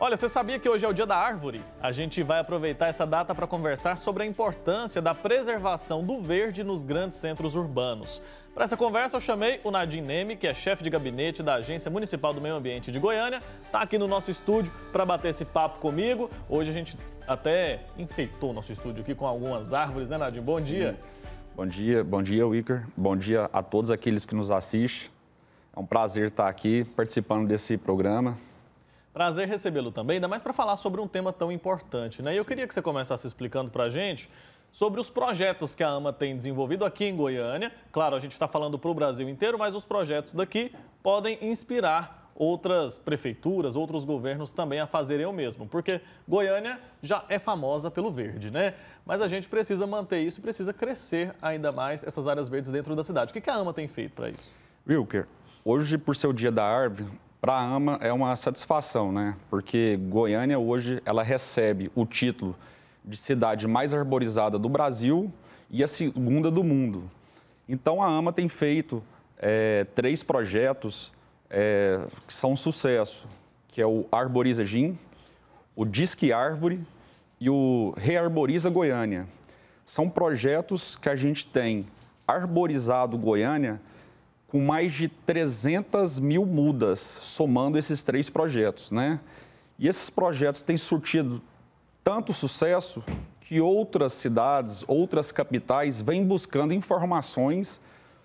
Olha, você sabia que hoje é o Dia da Árvore? A gente vai aproveitar essa data para conversar sobre a importância da preservação do verde nos grandes centros urbanos. Para essa conversa, eu chamei o Nadim Neme, que é chefe de gabinete da Agência Municipal do Meio Ambiente de Goiânia, está aqui no nosso estúdio para bater esse papo comigo. Hoje a gente até enfeitou nosso estúdio aqui com algumas árvores, né, Nadim? Bom dia. Bom dia, bom dia, Wicker. Bom dia a todos aqueles que nos assistem. É um prazer estar aqui participando desse programa. Prazer recebê-lo também, ainda mais para falar sobre um tema tão importante, né? E eu queria que você começasse explicando para a gente sobre os projetos que a AMA tem desenvolvido aqui em Goiânia. Claro, a gente está falando para o Brasil inteiro, mas os projetos daqui podem inspirar outras prefeituras, outros governos também a fazerem o mesmo, porque Goiânia já é famosa pelo verde, né? Mas a gente precisa manter isso e precisa crescer ainda mais essas áreas verdes dentro da cidade. O que a AMA tem feito para isso? Wilker, hoje, por ser o dia da árvore, para a AMA é uma satisfação, né? Porque Goiânia hoje ela recebe o título de cidade mais arborizada do Brasil e a segunda do mundo. Então a AMA tem feito é, três projetos é, que são um sucesso, que é o Arboriza Gin, o Disque Árvore e o Rearboriza Goiânia. São projetos que a gente tem arborizado Goiânia com mais de 300 mil mudas, somando esses três projetos, né? E esses projetos têm surtido tanto sucesso que outras cidades, outras capitais vêm buscando informações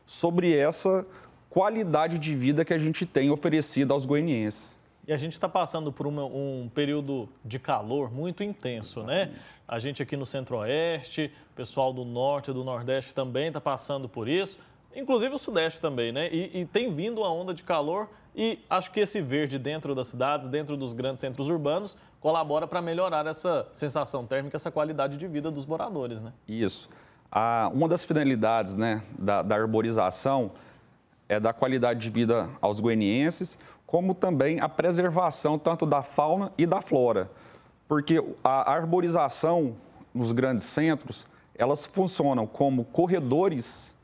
sobre essa qualidade de vida que a gente tem oferecido aos goianienses. E a gente está passando por uma, um período de calor muito intenso, né? Exatamente. né? A gente aqui no Centro-Oeste, pessoal do Norte e do Nordeste também está passando por isso inclusive o Sudeste também, né? E, e, tem vindo uma onda de calor e acho que esse verde dentro das cidades, dentro dos grandes centros urbanos, colabora para melhorar essa sensação térmica, essa qualidade de vida dos moradores, né? Isso. Ah, uma das finalidades né, da, da arborização é dar qualidade de vida aos goianienses, como também a preservação tanto da fauna e da flora. Porque a arborização nos grandes centros, elas funcionam como corredores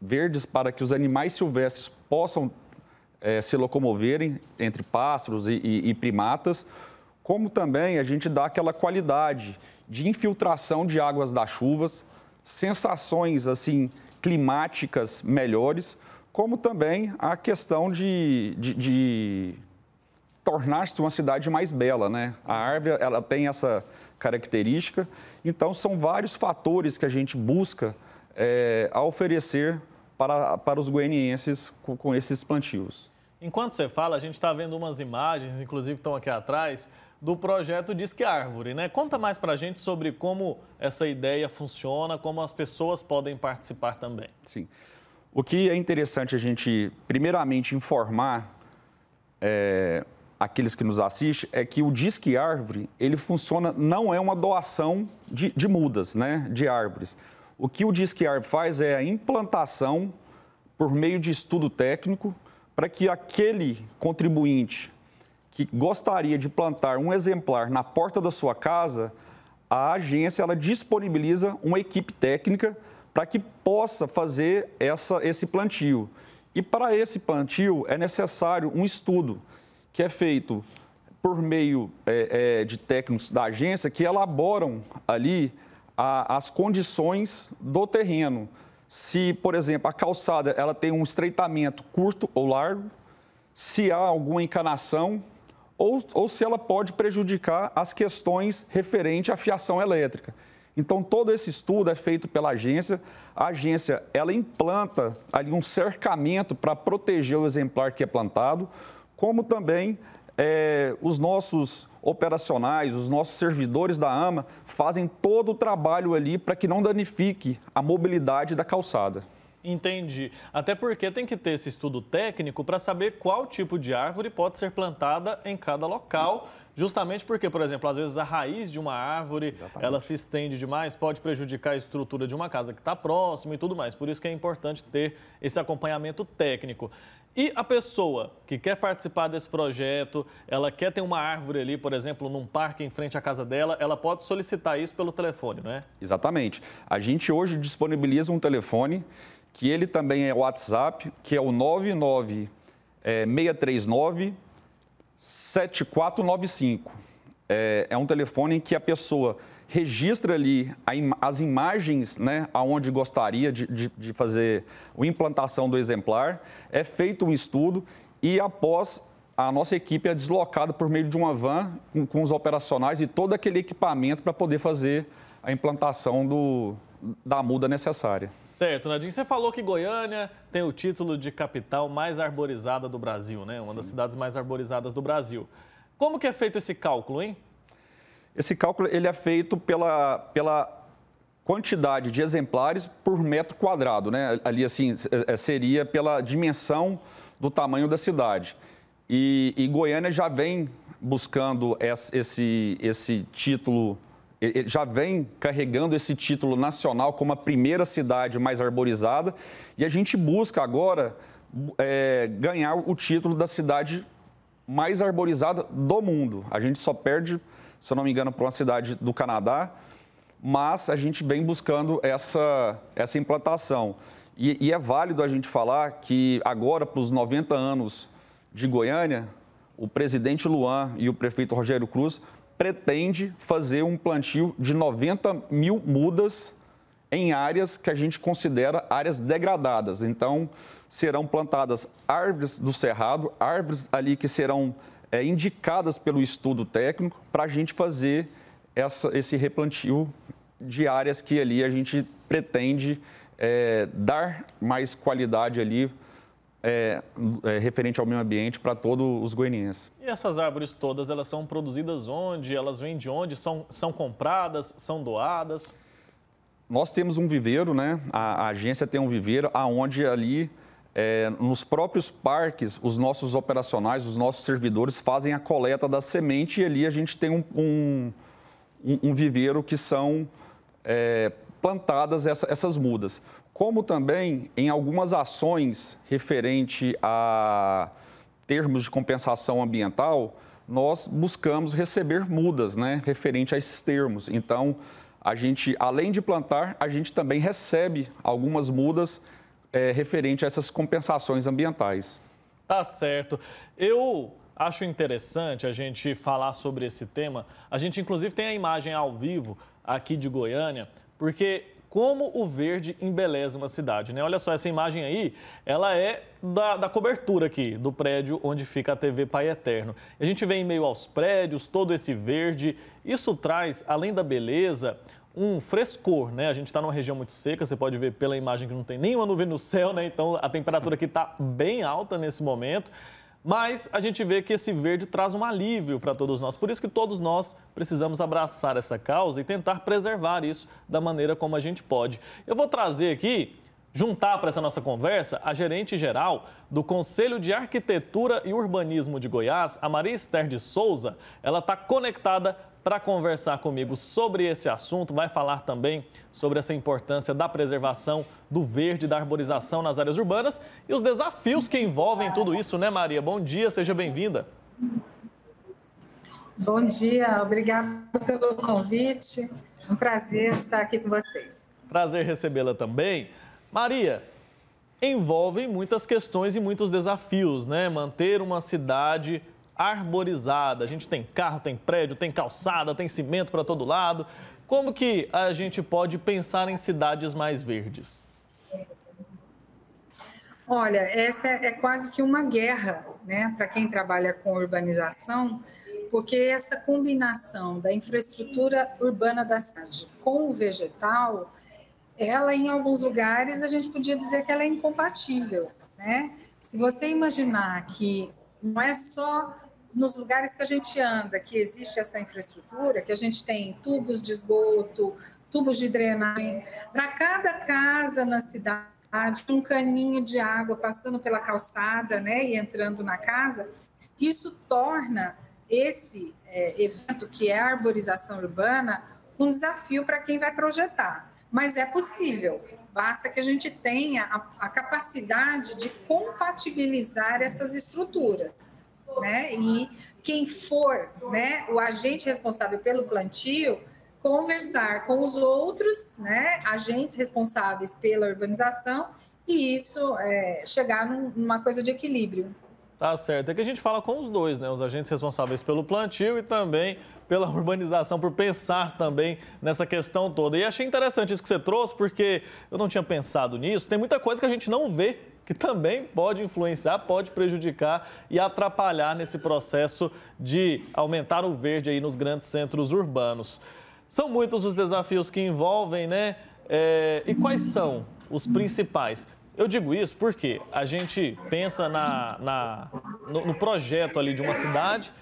verdes para que os animais silvestres possam é, se locomoverem entre pássaros e, e, e primatas, como também a gente dá aquela qualidade de infiltração de águas das chuvas, sensações assim climáticas melhores, como também a questão de, de, de tornar-se uma cidade mais bela, né? A árvore ela tem essa característica, então são vários fatores que a gente busca é, a oferecer para, para os goianienses com, com esses plantios. Enquanto você fala, a gente está vendo umas imagens, inclusive estão aqui atrás, do projeto Disque Árvore, né? Conta mais para a gente sobre como essa ideia funciona, como as pessoas podem participar também. Sim. O que é interessante a gente, primeiramente, informar é, aqueles que nos assistem é que o Disque Árvore, ele funciona, não é uma doação de, de mudas, né? De árvores. O que o DiscAR faz é a implantação, por meio de estudo técnico, para que aquele contribuinte que gostaria de plantar um exemplar na porta da sua casa, a agência ela disponibiliza uma equipe técnica para que possa fazer essa, esse plantio. E para esse plantio é necessário um estudo que é feito por meio é, é, de técnicos da agência que elaboram ali a, as condições do terreno. Se, por exemplo, a calçada ela tem um estreitamento curto ou largo, se há alguma encanação ou, ou se ela pode prejudicar as questões referentes à fiação elétrica. Então, todo esse estudo é feito pela agência. A agência, ela implanta ali um cercamento para proteger o exemplar que é plantado, como também é, os nossos operacionais, os nossos servidores da AMA fazem todo o trabalho ali para que não danifique a mobilidade da calçada. Entendi. Até porque tem que ter esse estudo técnico para saber qual tipo de árvore pode ser plantada em cada local. Justamente porque, por exemplo, às vezes a raiz de uma árvore, Exatamente. ela se estende demais, pode prejudicar a estrutura de uma casa que está próxima e tudo mais. Por isso que é importante ter esse acompanhamento técnico. E a pessoa que quer participar desse projeto, ela quer ter uma árvore ali, por exemplo, num parque em frente à casa dela, ela pode solicitar isso pelo telefone, não é? Exatamente. A gente hoje disponibiliza um telefone, que ele também é WhatsApp, que é o 99 639 7495. é, é um telefone que a pessoa registra ali as imagens né, aonde gostaria de, de, de fazer a implantação do exemplar, é feito um estudo e após a nossa equipe é deslocada por meio de uma van com, com os operacionais e todo aquele equipamento para poder fazer a implantação do, da muda necessária. Certo, Nadine. Você falou que Goiânia tem o título de capital mais arborizada do Brasil, né? Uma Sim. das cidades mais arborizadas do Brasil. Como que é feito esse cálculo, hein? Esse cálculo ele é feito pela, pela quantidade de exemplares por metro quadrado, né? Ali, assim, é, seria pela dimensão do tamanho da cidade. E, e Goiânia já vem buscando esse, esse título já vem carregando esse título nacional como a primeira cidade mais arborizada e a gente busca agora é, ganhar o título da cidade mais arborizada do mundo. A gente só perde, se eu não me engano, para uma cidade do Canadá, mas a gente vem buscando essa, essa implantação. E, e é válido a gente falar que agora, para os 90 anos de Goiânia, o presidente Luan e o prefeito Rogério Cruz pretende fazer um plantio de 90 mil mudas em áreas que a gente considera áreas degradadas. Então, serão plantadas árvores do cerrado, árvores ali que serão é, indicadas pelo estudo técnico para a gente fazer essa, esse replantio de áreas que ali a gente pretende é, dar mais qualidade ali é, é, referente ao meio ambiente para todos os goianienses. E essas árvores todas, elas são produzidas onde? Elas vêm de onde? São, são compradas? São doadas? Nós temos um viveiro, né? A, a agência tem um viveiro aonde ali, é, nos próprios parques, os nossos operacionais, os nossos servidores fazem a coleta da semente e ali a gente tem um, um, um viveiro que são é, plantadas essa, essas mudas como também em algumas ações referente a termos de compensação ambiental, nós buscamos receber mudas, né, referente a esses termos. Então, a gente, além de plantar, a gente também recebe algumas mudas é, referente a essas compensações ambientais. Tá certo. Eu acho interessante a gente falar sobre esse tema. A gente, inclusive, tem a imagem ao vivo aqui de Goiânia, porque como o verde embeleza uma cidade, né? Olha só, essa imagem aí, ela é da, da, cobertura aqui, do prédio onde fica a TV Pai Eterno. A gente vê em meio aos prédios, todo esse verde, isso traz, além da beleza, um frescor, né? A gente está numa região muito seca, você pode ver pela imagem que não tem nenhuma nuvem no céu, né? Então a temperatura aqui está bem alta nesse momento. Mas a gente vê que esse verde traz um alívio para todos nós. Por isso que todos nós precisamos abraçar essa causa e tentar preservar isso da maneira como a gente pode. Eu vou trazer aqui juntar para essa nossa conversa a gerente geral do Conselho de Arquitetura e Urbanismo de Goiás, a Maria Esther de Souza. Ela está conectada para conversar comigo sobre esse assunto, vai falar também sobre essa importância da preservação do verde, da arborização nas áreas urbanas e os desafios que envolvem tudo isso, né, Maria? Bom dia, seja bem-vinda. Bom dia, obrigada pelo convite. Um prazer estar aqui com vocês. Prazer recebê-la também. Maria, envolvem muitas questões e muitos desafios, né? Manter uma cidade arborizada. A gente tem carro, tem prédio, tem calçada, tem cimento para todo lado. Como que a gente pode pensar em cidades mais verdes? Olha, essa é quase que uma guerra, né, para quem trabalha com urbanização, porque essa combinação da infraestrutura urbana da cidade com o vegetal, ela em alguns lugares a gente podia dizer que ela é incompatível, né? Se você imaginar que não é só nos lugares que a gente anda, que existe essa infraestrutura, que a gente tem tubos de esgoto, tubos de drenagem, para cada casa na cidade, um caninho de água passando pela calçada né, e entrando na casa, isso torna esse é, evento, que é a arborização urbana, um desafio para quem vai projetar. Mas é possível, basta que a gente tenha a, a capacidade de compatibilizar essas estruturas né? E quem for, né, o agente responsável pelo plantio, conversar com os outros, né, agentes responsáveis pela urbanização e isso é, chegar numa coisa de equilíbrio. Tá certo. É que a gente fala com os dois, né? Os agentes responsáveis pelo plantio e também pela urbanização, por pensar também nessa questão toda. E achei interessante isso que você trouxe, porque eu não tinha pensado nisso. Tem muita coisa que a gente não vê que também pode influenciar, pode prejudicar e atrapalhar nesse processo de aumentar o verde aí nos grandes centros urbanos. São muitos os desafios que envolvem, né? É, e quais são os principais? Eu digo isso porque a gente pensa na, na no, no projeto ali de uma cidade,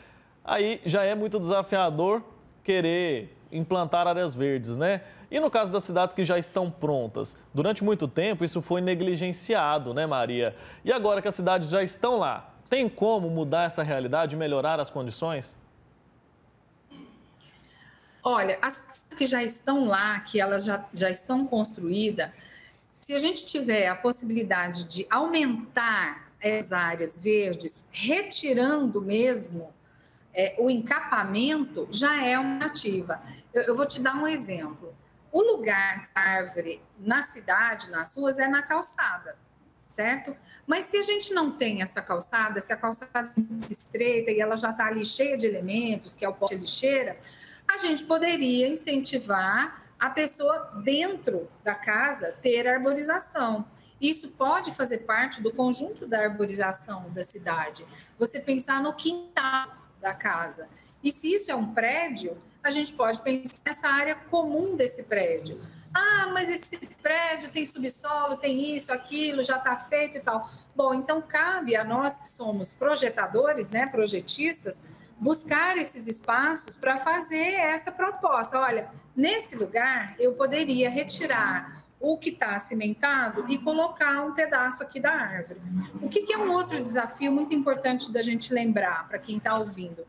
aí já é muito desafiador querer implantar áreas verdes, né? E no caso das cidades que já estão prontas, durante muito tempo isso foi negligenciado, né, Maria? E agora que as cidades já estão lá, tem como mudar essa realidade e melhorar as condições? Olha, as que já estão lá, que elas já, já estão construídas, se a gente tiver a possibilidade de aumentar as áreas verdes, retirando mesmo é, o encapamento, já é uma ativa. Eu, eu vou te dar um exemplo. O lugar da árvore na cidade, nas ruas, é na calçada, certo? Mas se a gente não tem essa calçada, se a calçada é muito estreita e ela já está ali cheia de elementos, que é o pote lixeira, a gente poderia incentivar a pessoa dentro da casa ter arborização. Isso pode fazer parte do conjunto da arborização da cidade. Você pensar no quintal da casa. E se isso é um prédio, a gente pode pensar nessa área comum desse prédio. Ah, mas esse prédio tem subsolo, tem isso, aquilo, já está feito e tal. Bom, então cabe a nós que somos projetadores, né, projetistas, buscar esses espaços para fazer essa proposta. Olha, nesse lugar eu poderia retirar o que está cimentado e colocar um pedaço aqui da árvore. O que, que é um outro desafio muito importante da gente lembrar para quem está ouvindo?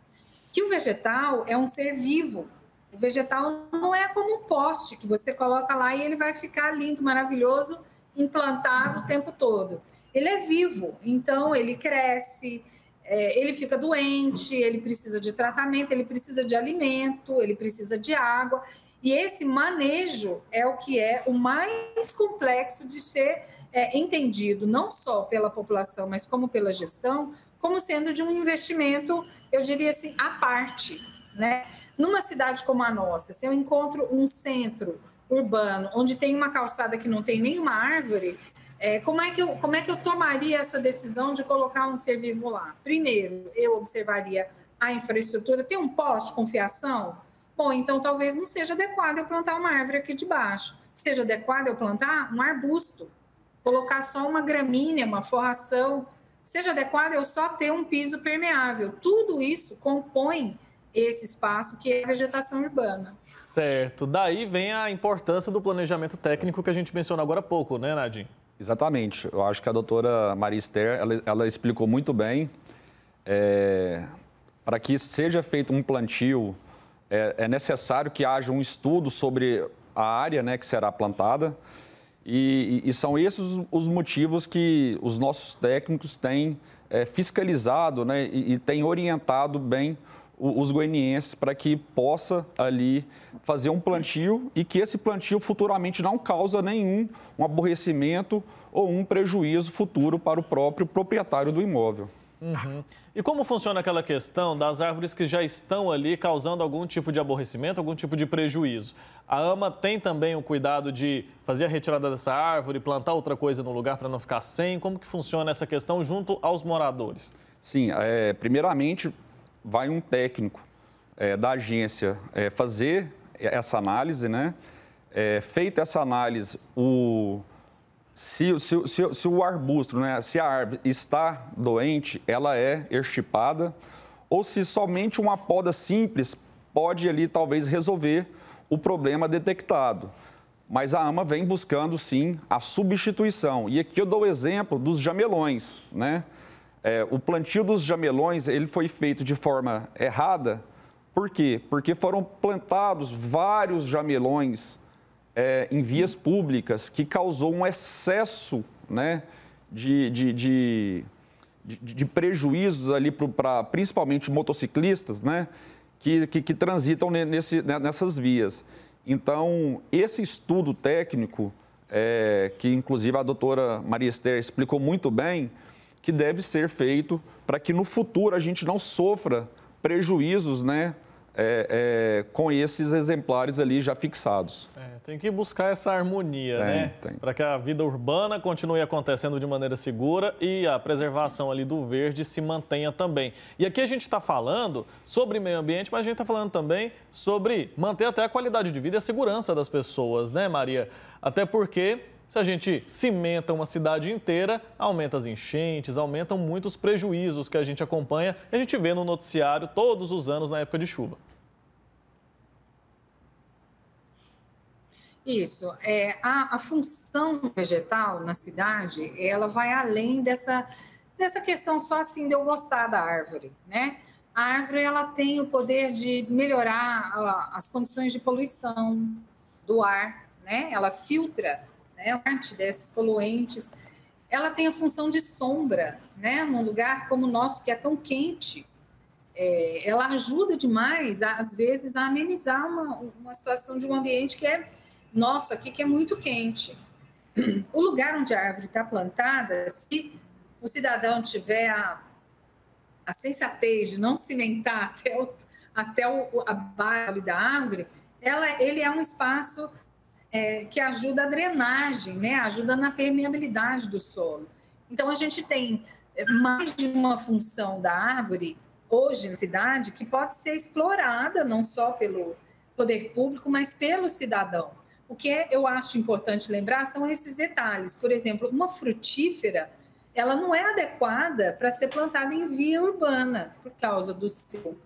que o vegetal é um ser vivo. O vegetal não é como um poste que você coloca lá e ele vai ficar lindo, maravilhoso, implantado o tempo todo. Ele é vivo, então ele cresce, é, ele fica doente, ele precisa de tratamento, ele precisa de alimento, ele precisa de água. E esse manejo é o que é o mais complexo de ser é, entendido, não só pela população, mas como pela gestão, como sendo de um investimento, eu diria assim, à parte. Né? Numa cidade como a nossa, se eu encontro um centro urbano onde tem uma calçada que não tem nenhuma árvore, é, como, é que eu, como é que eu tomaria essa decisão de colocar um ser vivo lá? Primeiro, eu observaria a infraestrutura. Tem um poste com fiação? Bom, então talvez não seja adequado eu plantar uma árvore aqui de baixo. Seja adequado eu plantar um arbusto, colocar só uma gramínea, uma forração seja adequado eu só ter um piso permeável. Tudo isso compõe esse espaço que é a vegetação urbana. Certo. Daí vem a importância do planejamento técnico que a gente mencionou agora há pouco, né, Nadim? Exatamente. Eu acho que a doutora Maria Esther, ela, ela explicou muito bem. É, para que seja feito um plantio, é, é necessário que haja um estudo sobre a área né, que será plantada, e, e, são esses os motivos que os nossos técnicos têm é, fiscalizado né, e, e têm orientado bem os goianienses para que possa ali fazer um plantio e que esse plantio futuramente não causa nenhum um aborrecimento ou um prejuízo futuro para o próprio proprietário do imóvel. Uhum. E como funciona aquela questão das árvores que já estão ali causando algum tipo de aborrecimento, algum tipo de prejuízo? A AMA tem também o cuidado de fazer a retirada dessa árvore, plantar outra coisa no lugar para não ficar sem? Como que funciona essa questão junto aos moradores? Sim, é, primeiramente vai um técnico é, da agência é, fazer essa análise, né? É, feita essa análise, o, se, se, se, se, o arbusto, né, se a árvore está doente, ela é extirpada, ou se somente uma poda simples pode ali talvez resolver o problema detectado. Mas a AMA vem buscando sim a substituição. E aqui eu dou o exemplo dos jamelões, né? É, o plantio dos jamelões ele foi feito de forma errada. Por quê? Porque foram plantados vários jamelões é, em vias públicas, que causou um excesso né, de, de, de, de, prejuízos ali para principalmente motociclistas, né, que, que, que transitam nesse, né, nessas vias. Então, esse estudo técnico, é, que inclusive a doutora Maria Esther explicou muito bem, que deve ser feito para que no futuro a gente não sofra prejuízos né, é, é, com esses exemplares ali já fixados. É, tem que buscar essa harmonia, tem, né? Para que a vida urbana continue acontecendo de maneira segura e a preservação ali do verde se mantenha também. E aqui a gente está falando sobre meio ambiente, mas a gente está falando também sobre manter até a qualidade de vida e a segurança das pessoas, né, Maria? Até porque se a gente cimenta uma cidade inteira, aumenta as enchentes, aumentam muitos prejuízos que a gente acompanha e a gente vê no noticiário todos os anos na época de chuva. Isso. É, a, a função vegetal na cidade, ela vai além dessa, dessa questão só assim de eu gostar da árvore, né? A árvore, ela tem o poder de melhorar as condições de poluição do ar, né? Ela filtra né, parte desses poluentes, ela tem a função de sombra, né, num lugar como o nosso que é tão quente. É, ela ajuda demais, às vezes, a amenizar uma, uma situação de um ambiente que é nosso aqui, que é muito quente. O lugar onde a árvore está plantada, se o cidadão tiver a, a sensatez de não cimentar até, o, até o, a base da árvore, ela, ele é um espaço é, que ajuda a drenagem, né? ajuda na permeabilidade do solo. Então, a gente tem mais de uma função da árvore hoje na cidade que pode ser explorada não só pelo poder público, mas pelo cidadão. O que eu acho importante lembrar são esses detalhes. Por exemplo, uma frutífera, ela não é adequada para ser plantada em via urbana, por causa do seu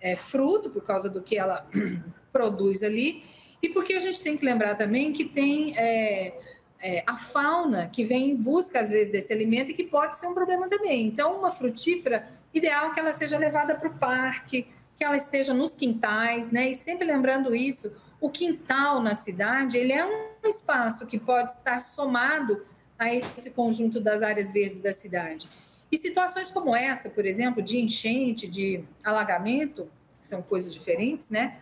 é, fruto, por causa do que ela produz ali, e porque a gente tem que lembrar também que tem é, é, a fauna que vem em busca, às vezes, desse alimento e que pode ser um problema também. Então, uma frutífera, ideal que ela seja levada para o parque, que ela esteja nos quintais, né? E sempre lembrando isso, o quintal na cidade, ele é um espaço que pode estar somado a esse conjunto das áreas verdes da cidade. E situações como essa, por exemplo, de enchente, de alagamento, são coisas diferentes, né?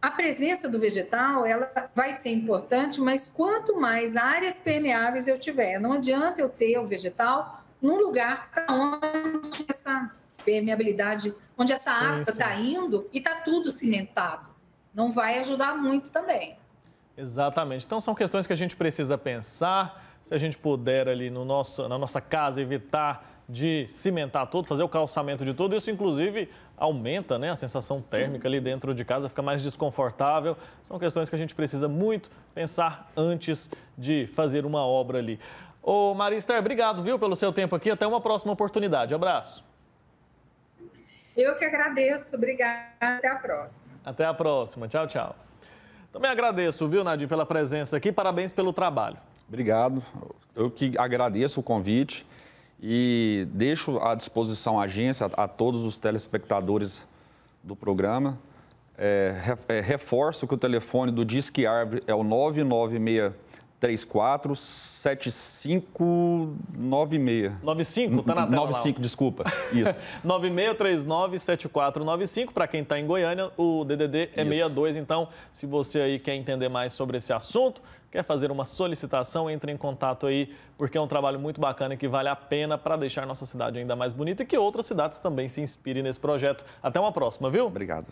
A presença do vegetal ela vai ser importante, mas quanto mais áreas permeáveis eu tiver, não adianta eu ter o vegetal num lugar onde essa permeabilidade, onde essa sim, água está indo e está tudo cimentado. Não vai ajudar muito também. Exatamente. Então são questões que a gente precisa pensar. Se a gente puder ali no nosso, na nossa casa evitar de cimentar tudo, fazer o calçamento de tudo, isso inclusive aumenta né, a sensação térmica ali dentro de casa, fica mais desconfortável. São questões que a gente precisa muito pensar antes de fazer uma obra ali. Ô Marista, obrigado, viu, pelo seu tempo aqui. Até uma próxima oportunidade. Abraço. Eu que agradeço. Obrigada. Até a próxima. Até a próxima. Tchau, tchau. Também agradeço, viu, Nadir, pela presença aqui. Parabéns pelo trabalho. Obrigado. Eu que agradeço o convite e deixo à disposição a agência, a, todos os telespectadores do programa. É, é, reforço que o telefone do Disque Árvore é o 99634 7596. 95, tá na tela 95, lá. desculpa. Isso. 96397495 para quem está em Goiânia, o DDD é Isso. 62, então se você aí quer entender mais sobre esse assunto, quer fazer uma solicitação, entre em contato aí, porque é um trabalho muito bacana que vale a pena para deixar nossa cidade ainda mais bonita e que outras cidades também se inspirem nesse projeto. Até uma próxima, viu? Obrigado.